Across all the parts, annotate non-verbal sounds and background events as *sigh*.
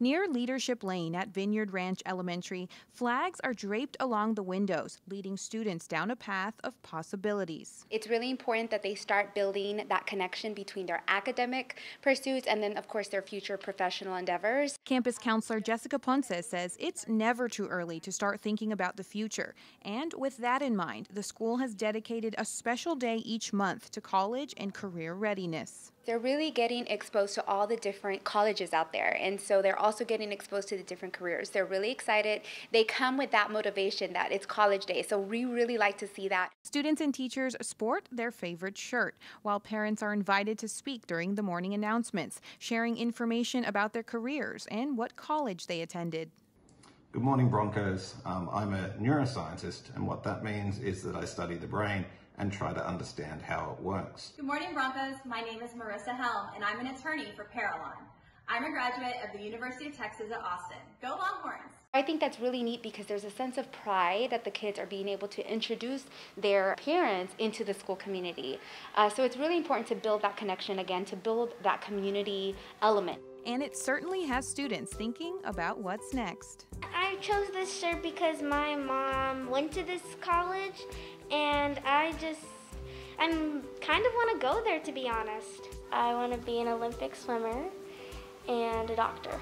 Near Leadership Lane at Vineyard Ranch Elementary, flags are draped along the windows, leading students down a path of possibilities. It's really important that they start building that connection between their academic pursuits and then, of course, their future professional endeavors. Campus counselor Jessica Ponce says it's never too early to start thinking about the future. And with that in mind, the school has dedicated a special day each month to college and career readiness. They're really getting exposed to all the different colleges out there. And so they're also getting exposed to the different careers. They're really excited. They come with that motivation that it's college day. So we really like to see that. Students and teachers sport their favorite shirt, while parents are invited to speak during the morning announcements, sharing information about their careers and what college they attended. Good morning, Broncos. Um, I'm a neuroscientist, and what that means is that I study the brain and try to understand how it works. Good morning, Broncos. My name is Marissa Helm, and I'm an attorney for Parallon. I'm a graduate of the University of Texas at Austin. Go Longhorns! I think that's really neat because there's a sense of pride that the kids are being able to introduce their parents into the school community. Uh, so it's really important to build that connection again, to build that community element. And it certainly has students thinking about what's next. I chose this shirt because my mom went to this college and I just, I'm kind of want to go there to be honest. I want to be an Olympic swimmer and a doctor.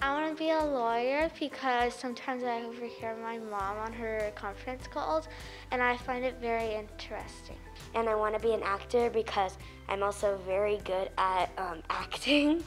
I want to be a lawyer because sometimes I overhear my mom on her conference calls and I find it very interesting. And I want to be an actor because I'm also very good at um, *laughs* acting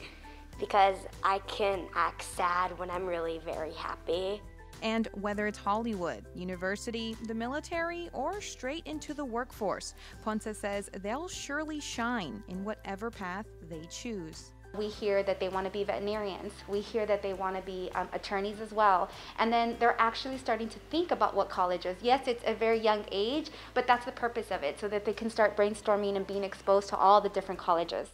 because I can act sad when I'm really very happy. And whether it's Hollywood, university, the military, or straight into the workforce, Ponce says they'll surely shine in whatever path they choose. We hear that they want to be veterinarians. We hear that they want to be um, attorneys as well. And then they're actually starting to think about what colleges. Yes, it's a very young age, but that's the purpose of it, so that they can start brainstorming and being exposed to all the different colleges.